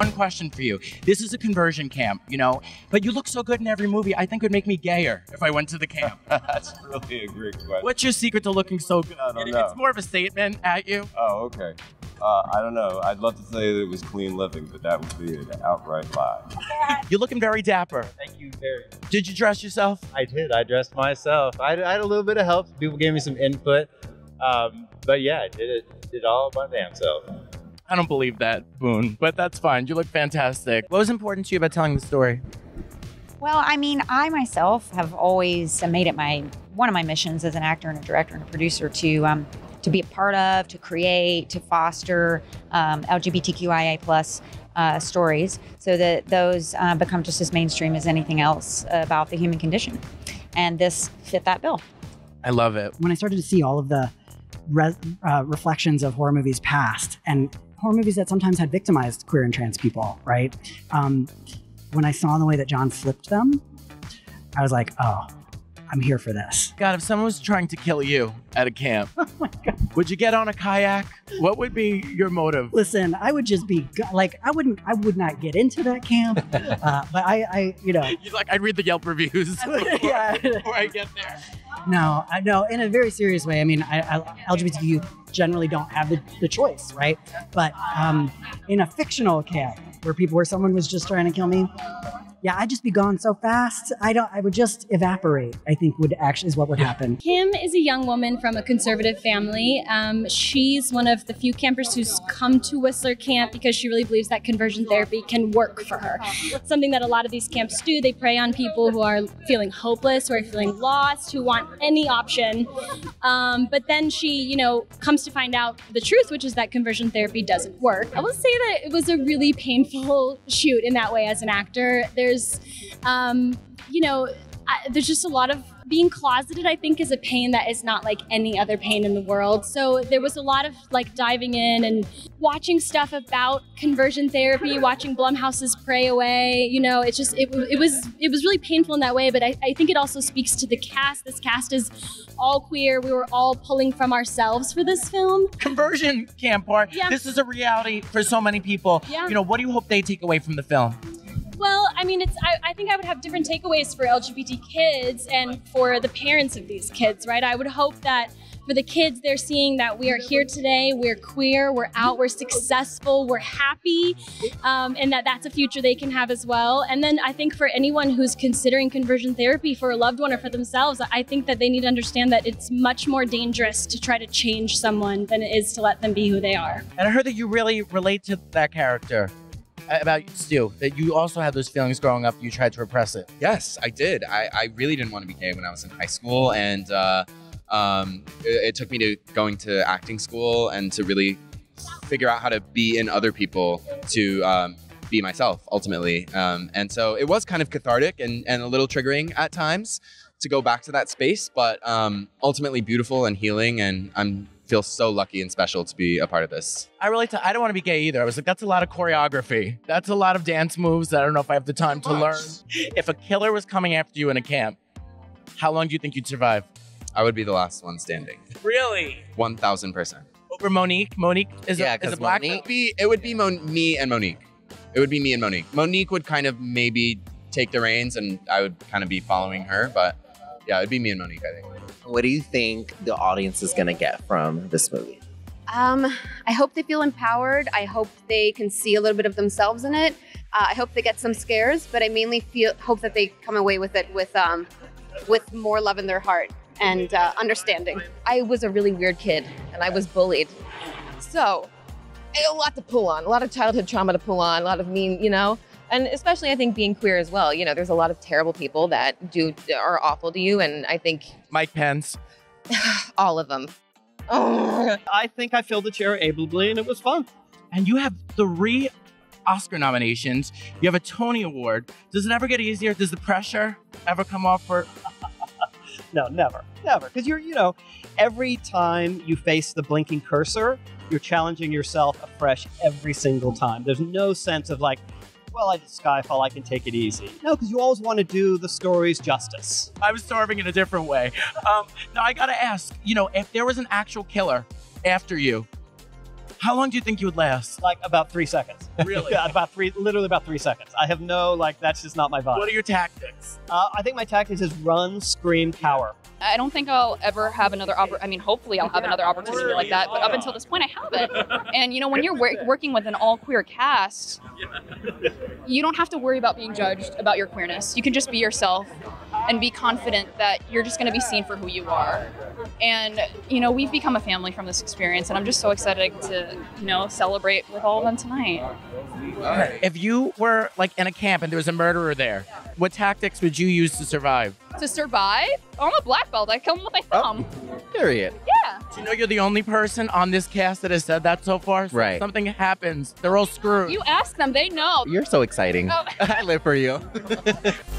One question for you. This is a conversion camp, you know, but you look so good in every movie. I think it would make me gayer if I went to the camp. That's really a great question. What's your secret to looking so good? I don't know. It's more of a statement at you. Oh, okay. Uh, I don't know. I'd love to say that it was clean living, but that would be an outright lie. You're looking very dapper. Thank you very much. Did you dress yourself? I did. I dressed myself. I, I had a little bit of help. People gave me some input. Um, but yeah, I did it did it all by damn self. I don't believe that, Boone, but that's fine. You look fantastic. What was important to you about telling the story? Well, I mean, I myself have always made it my one of my missions as an actor and a director and a producer to um, to be a part of, to create, to foster um, LGBTQIA plus uh, stories, so that those uh, become just as mainstream as anything else about the human condition. And this fit that bill. I love it. when I started to see all of the re- uh, reflections of horror movies past and horror movies that sometimes had victimized queer and trans people, right? Um, when I saw the way that John flipped them, I was like, oh, I'm here for this. God, if someone was trying to kill you at a camp, would you get on a kayak? What would be your motive? Listen, I would just be like, I wouldn't, I would not get into that camp, uh, but I, I, you know, You're like, I'd read the Yelp reviews before, Yeah. before I get there. No, I know in a very serious way. I mean, I, I, LGBT youth generally don't have the, the choice, right? But um, in a fictional camp where people, where someone was just trying to kill me, yeah, I'd just be gone so fast. I don't. I would just evaporate. I think would actually is what would happen. Kim is a young woman from a conservative family. Um, she's one of the few campers who's come to Whistler Camp because she really believes that conversion therapy can work for her. Something that a lot of these camps do. They prey on people who are feeling hopeless, who are feeling lost, who want any option. Um, but then she, you know, comes to find out the truth, which is that conversion therapy doesn't work. I will say that it was a really painful shoot in that way as an actor. There's, um, you know, I, there's just a lot of being closeted i think is a pain that is not like any other pain in the world so there was a lot of like diving in and watching stuff about conversion therapy watching blumhouse's pray away you know it's just it, it was it was really painful in that way but I, I think it also speaks to the cast this cast is all queer we were all pulling from ourselves for this film Conversion camp part. Yeah. This is a reality for so many people. Yeah. You know, what do you hope they take away from the film? Mean, it's. I, I think I would have different takeaways for LGBT kids and for the parents of these kids, right? I would hope that for the kids, they're seeing that we are here today, we're queer, we're out, we're successful, we're happy, um, and that that's a future they can have as well. And then I think for anyone who's considering conversion therapy for a loved one or for themselves, I think that they need to understand that it's much more dangerous to try to change someone than it is to let them be who they are. And I heard that you really relate to that character about Stu, that you also had those feelings growing up, you tried to repress it. Yes, I did. I, I really didn't want to be gay when I was in high school, and uh, um, it, it took me to going to acting school and to really figure out how to be in other people to um, be myself ultimately. Um, and so it was kind of cathartic and, and a little triggering at times to go back to that space, but um, ultimately beautiful and healing. And I'm feel so lucky and special to be a part of this. I relate to. I don't want to be gay either. I was like, that's a lot of choreography. That's a lot of dance moves. that I don't know if I have the time to learn. If a killer was coming after you in a camp, how long do you think you'd survive? I would be the last one standing. Really? One thousand percent. Over Monique. Monique is yeah, a, is a because black. Monique be it would be Mon- me and Monique. It would be me and Monique. Monique would kind of maybe take the reins, and I would kind of be following her. But yeah, it'd be me and Monique. I think. What do you think the audience is going to get from this movie? Um, I hope they feel empowered. I hope they can see a little bit of themselves in it. Uh, I hope they get some scares, but I mainly feel hope that they come away with it with um, with more love in their heart and uh, understanding. I was a really weird kid, and I was bullied, so a lot to pull on, a lot of childhood trauma to pull on, a lot of mean, you know. And especially, I think being queer as well. You know, there's a lot of terrible people that do are awful to you, and I think Mike Pence. all of them. I think I filled the chair ably and it was fun. And you have three Oscar nominations. You have a Tony Award. Does it ever get easier? Does the pressure ever come off for? No, never, never. Because you're, you know, every time you face the blinking cursor, you're challenging yourself afresh every single time. There's no sense of like, well, I did Skyfall, I can take it easy. No, because you always want to do the stories justice. I was starving in a different way. Um, now I gotta ask. You know, if there was an actual killer after you, How long do you think you would last? Like about three seconds. Really? yeah, about three, literally about three seconds. I have no like. That's just not my vibe. What are your tactics? Uh, I think my tactics is run, scream, cower. I don't think I'll ever have another oppor- I mean, hopefully I'll have another opportunity like that. But up until this point, I haven't. And you know, when you're wor- working with an all queer cast, you don't have to worry about being judged about your queerness. You can just be yourself and be confident that you're just going to be seen for who you are. And you know, we've become a family from this experience, and I'm just so excited to you know celebrate with all of them tonight. If you were like in a camp and there was a murderer there, what tactics would you use to survive? To survive, oh, I'm a black belt. I come with my oh, thumb. Period. Yeah. Do you know you're the only person on this cast that has said that so far? So Right. something happens, they're all screwed. You ask them, they know. You're so exciting. Oh. I live for you.